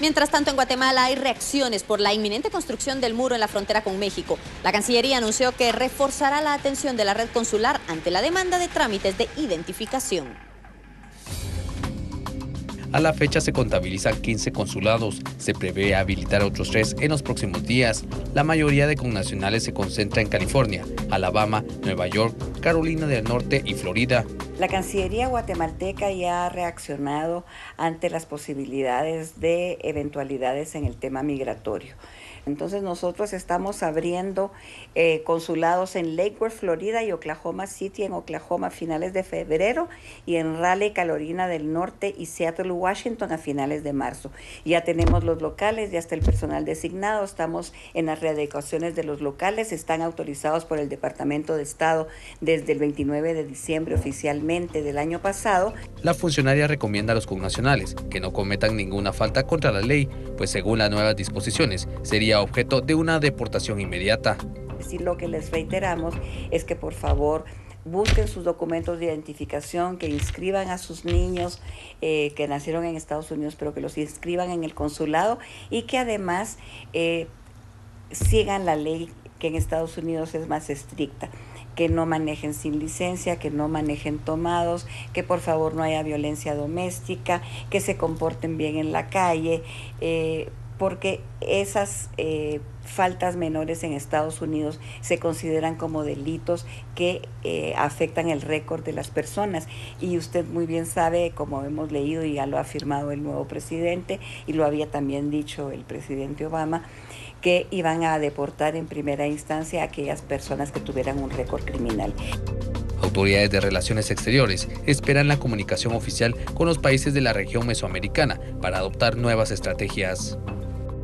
Mientras tanto, en Guatemala hay reacciones por la inminente construcción del muro en la frontera con México. La Cancillería anunció que reforzará la atención de la red consular ante la demanda de trámites de identificación. A la fecha se contabilizan 15 consulados. Se prevé habilitar otros tres en los próximos días. La mayoría de connacionales se concentra en California, Alabama, Nueva York, Carolina del Norte y Florida. La Cancillería guatemalteca ya ha reaccionado ante las posibilidades de eventualidades en el tema migratorio. Entonces nosotros estamos abriendo eh, consulados en Lake Worth, Florida y Oklahoma City en Oklahoma a finales de febrero y en Raleigh, Carolina del Norte y Seattle, Washington a finales de marzo. Ya tenemos los locales, ya está el personal designado, estamos en las readecuaciones de los locales, están autorizados por el Departamento de Estado desde el 29 de diciembre oficialmente del año pasado. La funcionaria recomienda a los connacionales que no cometan ninguna falta contra la ley, pues según las nuevas disposiciones sería objeto de una deportación inmediata. Sí, lo que les reiteramos es que por favor busquen sus documentos de identificación, que inscriban a sus niños eh, que nacieron en Estados Unidos, pero que los inscriban en el consulado y que además eh, sigan la ley que en Estados Unidos es más estricta que no manejen sin licencia, que no manejen tomados, que por favor no haya violencia doméstica, que se comporten bien en la calle, eh, porque esas eh, faltas menores en Estados Unidos se consideran como delitos que eh, afectan el récord de las personas. Y usted muy bien sabe, como hemos leído y ya lo ha afirmado el nuevo presidente, y lo había también dicho el presidente Obama, que iban a deportar en primera instancia a aquellas personas que tuvieran un récord criminal. Autoridades de Relaciones Exteriores esperan la comunicación oficial con los países de la región mesoamericana para adoptar nuevas estrategias.